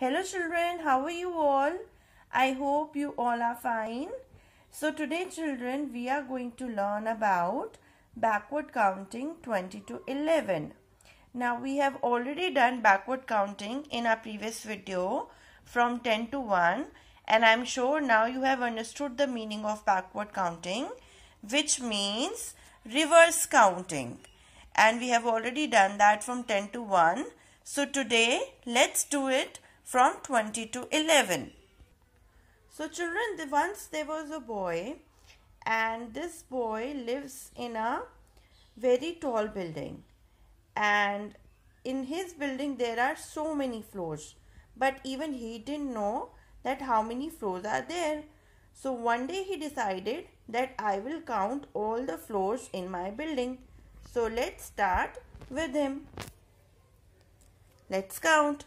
Hello children, how are you all? I hope you all are fine. So today children, we are going to learn about backward counting 20 to 11. Now we have already done backward counting in our previous video from 10 to 1 and I'm sure now you have understood the meaning of backward counting which means reverse counting and we have already done that from 10 to 1. So today let's do it from 20 to 11. So children, the, once there was a boy and this boy lives in a very tall building and in his building there are so many floors but even he didn't know that how many floors are there. So one day he decided that I will count all the floors in my building. So let's start with him. Let's count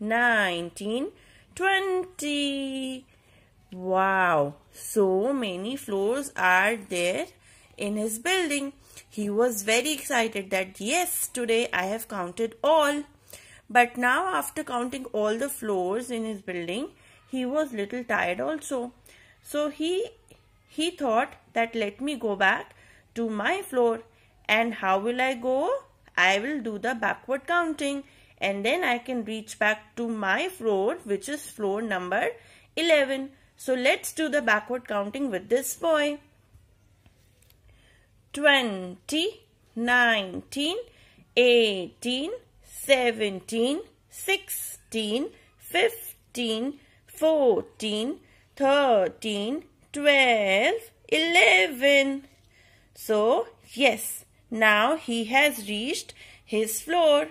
19, 20. Wow, so many floors are there in his building. He was very excited that yes, today I have counted all. But now after counting all the floors in his building, he was little tired also. So he he thought that let me go back to my floor and how will I go? I will do the backward counting and then I can reach back to my floor which is floor number 11. So let's do the backward counting with this boy. 20, 19, 18, 17, 16, 15, 14, 13, 12, 11. So, yes, now he has reached his floor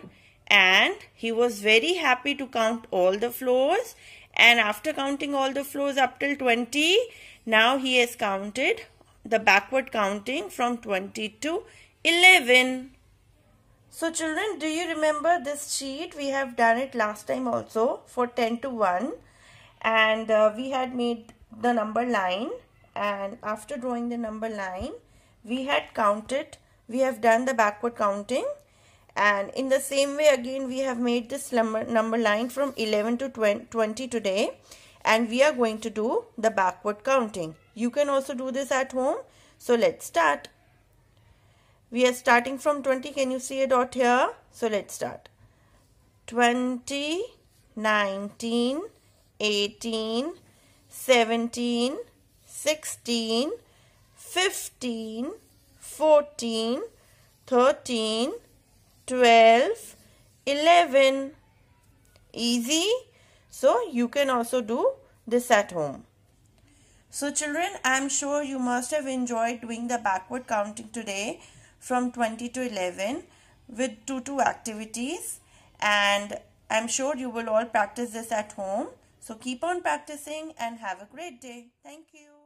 and he was very happy to count all the floors. And after counting all the floors up till 20 now he has counted the backward counting from 20 to 11 so children do you remember this sheet? We have done it last time also for 10 to 1 and uh, we had made the number line. And after drawing the number line we had counted we have done the backward counting and in the same way again we have made this number, number line from 11 to 20 today and we are going to do the backward counting. You can also do this at home. So let's start. We are starting from 20. Can you see a dot here? So let's start. 20, 19, 18, 17, 16, 15, 14, 13, 12, 11. Easy. So you can also do this at home. So children, I am sure you must have enjoyed doing the backward counting today from 20 to 11 with 2 2 activities and I'm sure you will all practice this at home. So keep on practicing and have a great day. Thank you.